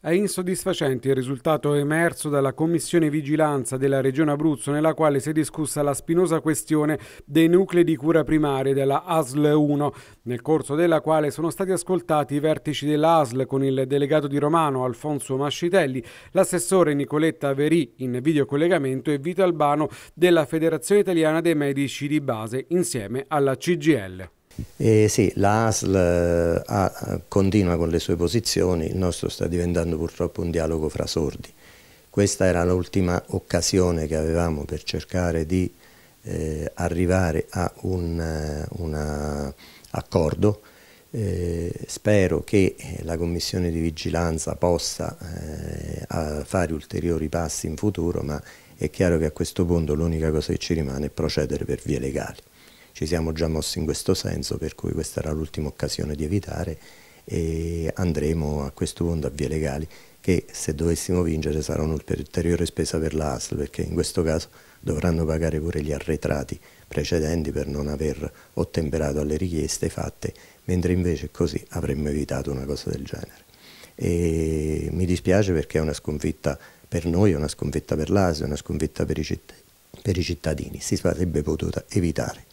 È insoddisfacente il risultato emerso dalla Commissione Vigilanza della Regione Abruzzo nella quale si è discussa la spinosa questione dei nuclei di cura primaria della ASL 1, nel corso della quale sono stati ascoltati i vertici della ASL con il delegato di Romano Alfonso Mascitelli, l'assessore Nicoletta Verì in videocollegamento e Vito Albano della Federazione Italiana dei Medici di Base insieme alla CGL. Eh, sì, la ASL eh, continua con le sue posizioni, il nostro sta diventando purtroppo un dialogo fra sordi. Questa era l'ultima occasione che avevamo per cercare di eh, arrivare a un eh, accordo. Eh, spero che eh, la Commissione di Vigilanza possa fare ulteriori passi in futuro, ma è chiaro che a questo punto l'unica cosa che ci rimane è procedere per vie legali ci siamo già mossi in questo senso, per cui questa era l'ultima occasione di evitare e andremo a questo punto a vie legali che se dovessimo vincere sarà un'ulteriore spesa per l'ASL perché in questo caso dovranno pagare pure gli arretrati precedenti per non aver ottemperato alle richieste fatte, mentre invece così avremmo evitato una cosa del genere. E mi dispiace perché è una sconfitta per noi, è una sconfitta per l'ASL, è una sconfitta per i, per i cittadini, si sarebbe potuta evitare.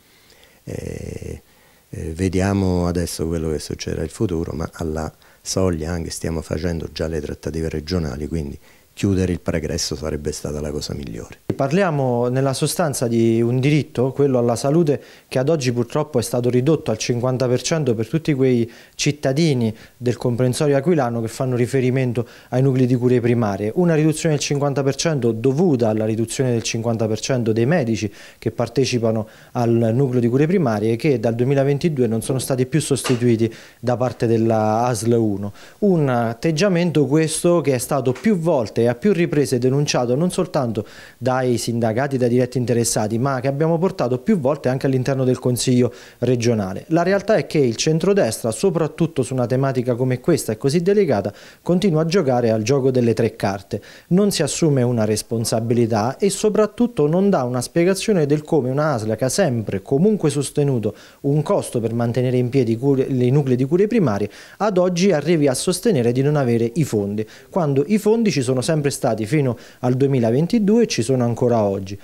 Eh, eh, vediamo adesso quello che succederà in futuro, ma alla soglia anche stiamo facendo già le trattative regionali, quindi chiudere il pregresso sarebbe stata la cosa migliore. Parliamo nella sostanza di un diritto, quello alla salute, che ad oggi purtroppo è stato ridotto al 50% per tutti quei cittadini del comprensorio aquilano che fanno riferimento ai nuclei di cure primarie. Una riduzione del 50% dovuta alla riduzione del 50% dei medici che partecipano al nucleo di cure primarie che dal 2022 non sono stati più sostituiti da parte della ASL 1. Un atteggiamento questo che è stato più volte a più riprese denunciato non soltanto dai sindacati, dai diretti interessati, ma che abbiamo portato più volte anche all'interno del Consiglio regionale. La realtà è che il centrodestra, soprattutto su una tematica come questa e così delicata, continua a giocare al gioco delle tre carte. Non si assume una responsabilità e soprattutto non dà una spiegazione del come una ASLA che ha sempre comunque sostenuto un costo per mantenere in piedi i nuclei di cure primarie, ad oggi arrivi a sostenere di non avere i fondi, quando i fondi ci sono sempre sempre stati fino al 2022 e ci sono ancora oggi.